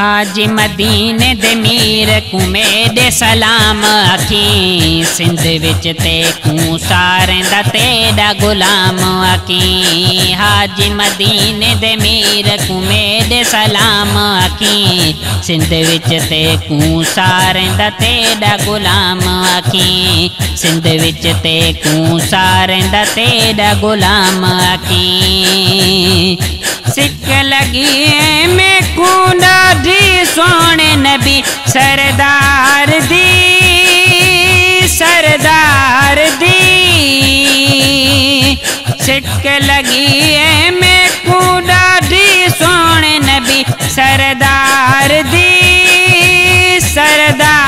हाजी मदीने दे मीर कुमे दे सलाम आखी। सिंध विच ते कू सारें दा तेरा गुलाम आखी। हाजी मदीने दे मीर कुमे दे सलाम आखी। सिंध विच ते कू सारें दा तेरा गुलाम आखी। सिंध विच ते कू सारें दा तेरा गुलाम आखी। सिक लगी में सोने नबी सरदार दी सरदार दी। छिटक लगी में कूंडा दी सोने नबी सरदार दी, सरदार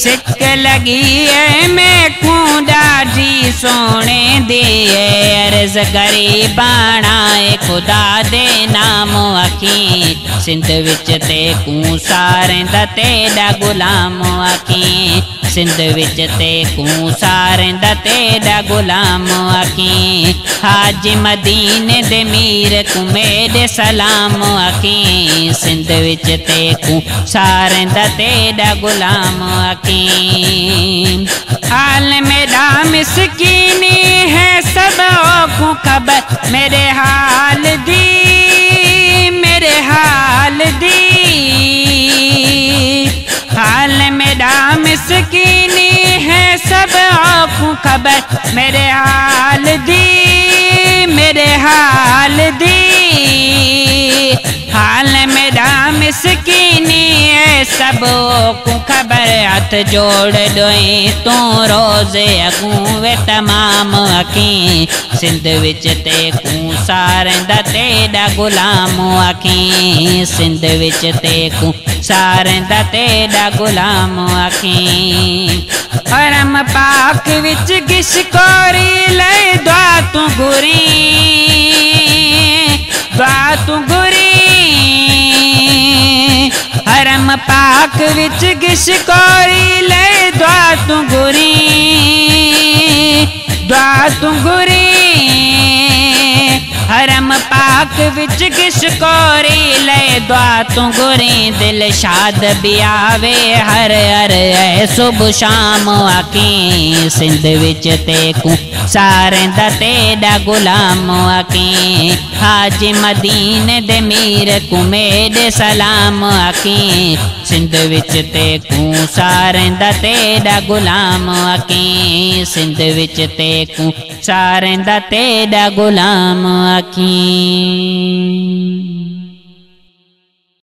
सिक है मैं कूंडा जी सोने दे अर्ज करी बाणाए खुदा दे नाम आखी सिंध विच ते कू सारें दा तेरा गुलाम आखी सिंध विच ते कू सारें दा तेरा गुलाम आखी। हाज मदीने दे मीर कुमे दे सलाम आखी। सिंध विच ते कू सारें दा तेरा गुलाम आखी। हाल मेरा मिसकीनी है सब खबर मेरे हाल दी खबर मेरे हाल दी मेरे हाल सब को खबर हथ जोड़ दोई। तू रोज़े अगू वे तमाम अखी। सिंध विच ते कू सारें दा तेरा गुलाम अखी। सिंध विच ते कू सारें दा तेरा गुलाम अखी। हरम पाक विच गिश कोरी ले दुआ तू गुरी कोरी ले गुरी तू गुरी हरम पाक विच कोरी ले तू गुरी दिल शाद भी आवे हर हर सुबह शाम सिंध विच ते सारें तेरा गुलाम हाजी मदीने दे मीर कुमे सलाम आकी। सिंध विच ते कू सारें तेरा गुलाम आकी। सिंध विच ते कू सारें तेरा गुलाम आकी